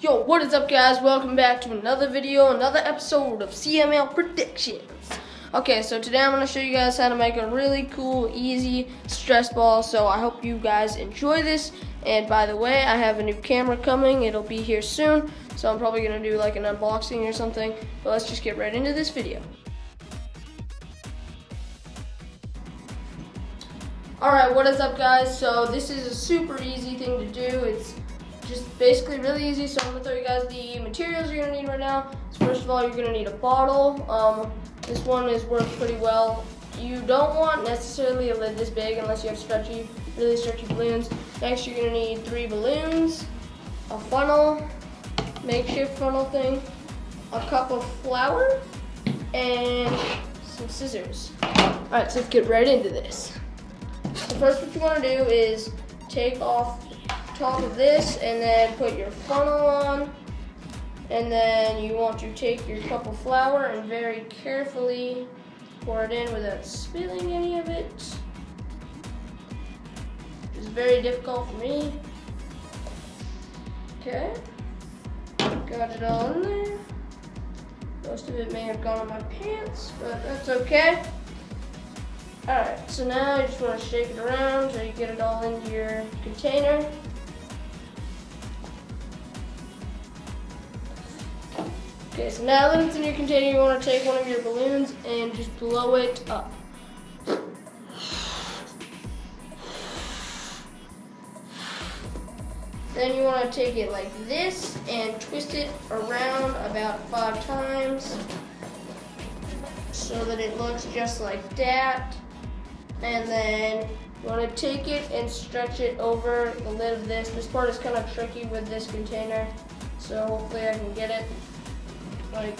Yo, what is up guys? Welcome back to another video, another episode of CML Productions. Okay, so today I'm going to show you guys how to make a really cool, easy stress ball. So I hope you guys enjoy this. And by the way, I have a new camera coming. It'll be here soon. So I'm probably going to do like an unboxing or something. But let's just get right into this video. Alright, what is up guys? So this is a super easy thing to do. It's just basically really easy. So I'm gonna throw you guys the materials you're gonna need right now. So first of all, you're gonna need a bottle. Um, this one is worked pretty well. You don't want necessarily a lid this big unless you have stretchy, really stretchy balloons. Next, you're gonna need three balloons, a funnel, makeshift funnel thing, a cup of flour, and some scissors. All right, so let's get right into this. So first what you wanna do is take off top of this and then put your funnel on and then you want to take your cup of flour and very carefully pour it in without spilling any of it. It's very difficult for me. Okay. Got it all in there. Most of it may have gone on my pants, but that's okay. Alright, so now you just want to shake it around so you get it all into your container. Okay, so now that it's in your container, you want to take one of your balloons and just blow it up. Then you want to take it like this and twist it around about five times so that it looks just like that. And then you want to take it and stretch it over the lid of this. This part is kind of tricky with this container, so hopefully I can get it like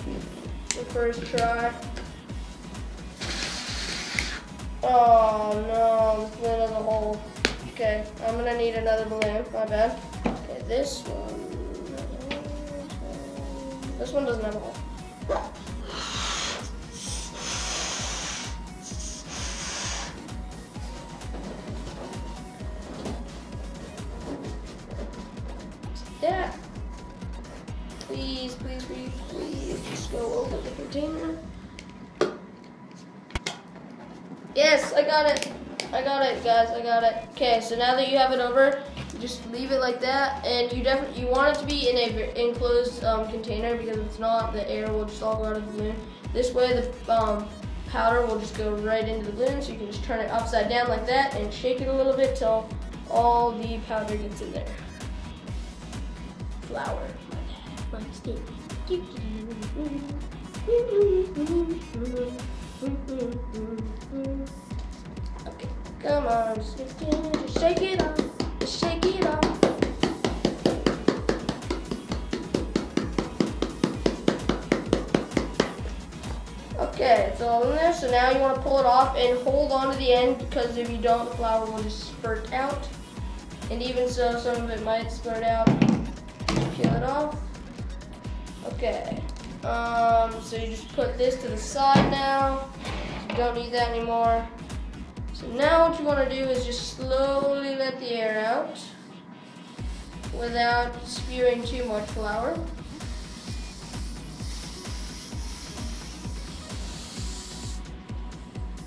the first try. Oh no, there's another hole. Okay, I'm gonna need another balloon, my bad. Okay, this one, this one doesn't have a hole. Please, please, please, please, just go over the container. Yes, I got it. I got it, guys. I got it. Okay, so now that you have it over, just leave it like that, and you definitely you want it to be in a enclosed um, container because if it's not, the air will just all go out of the balloon. This way, the um, powder will just go right into the balloon, so you can just turn it upside down like that and shake it a little bit till all the powder gets in there. Flour. Okay, come on, just shake it off, shake it off. Okay, all in there. So now you want to pull it off and hold on to the end because if you don't, the flour will just spurt out. And even so, some of it might spurt out. Peel it off. Okay. Um, so you just put this to the side now. You don't need that anymore. So now what you want to do is just slowly let the air out without spewing too much flour.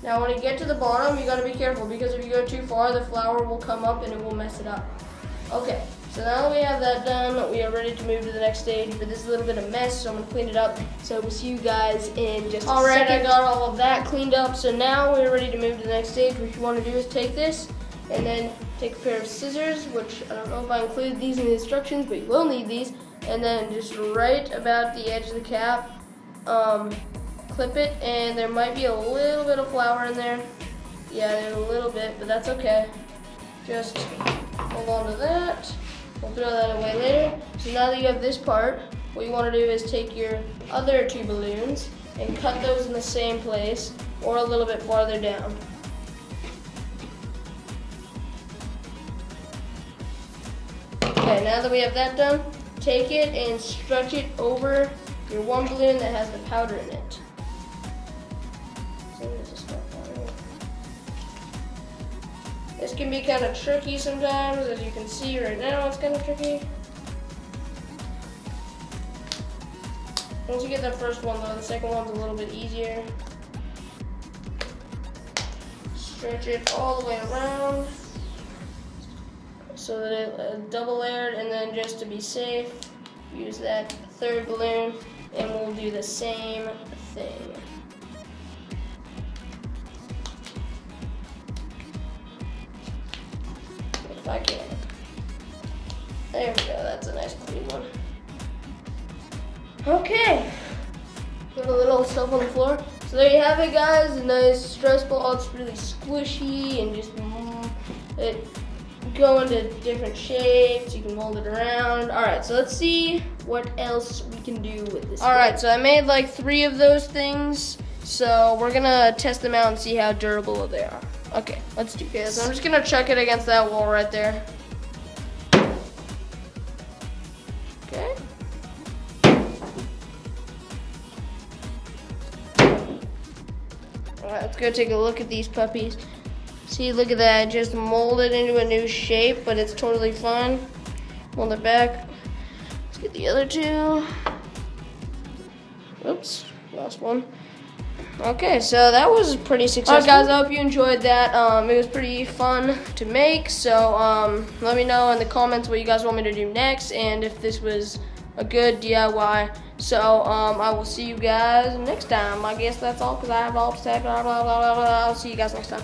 Now when you get to the bottom, you gotta be careful because if you go too far, the flour will come up and it will mess it up. Okay, so now that we have that done, we are ready to move to the next stage, but this is a little bit of mess, so I'm gonna clean it up. So we'll see you guys in just all right, I got all of that cleaned up, so now we're ready to move to the next stage. What you wanna do is take this, and then take a pair of scissors, which I don't know if I included these in the instructions, but you will need these, and then just right about the edge of the cap, um, clip it, and there might be a little bit of flour in there. Yeah, there's a little bit, but that's okay. Just hold on to that. We'll throw that away later. So now that you have this part, what you want to do is take your other two balloons and cut those in the same place or a little bit farther down. Okay, now that we have that done, take it and stretch it over your one balloon that has the powder in it. This can be kind of tricky sometimes, as you can see right now, it's kind of tricky. Once you get that first one though, the second one's a little bit easier. Stretch it all the way around so that it uh, double layered and then just to be safe, use that third balloon and we'll do the same thing. Can. There we go, that's a nice clean one. Okay. Put a little stuff on the floor. So there you have it guys, a nice stress ball. It's really squishy and just mm, it go into different shapes. You can mold it around. All right, so let's see what else we can do with this. All right, so I made like three of those things. So we're gonna test them out and see how durable they are. Okay, let's do this. I'm just gonna check it against that wall right there. Okay. All right, let's go take a look at these puppies. See, look at that, just molded into a new shape, but it's totally fine. Mold it back. Let's get the other two. Oops, last one. Okay, so that was pretty successful. Alright guys, I hope you enjoyed that. Um, it was pretty fun to make, so um, let me know in the comments what you guys want me to do next, and if this was a good DIY. So um, I will see you guys next time. I guess that's all, because I have all to say. Blah, blah, blah, blah, blah. I'll see you guys next time.